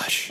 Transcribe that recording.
Hush.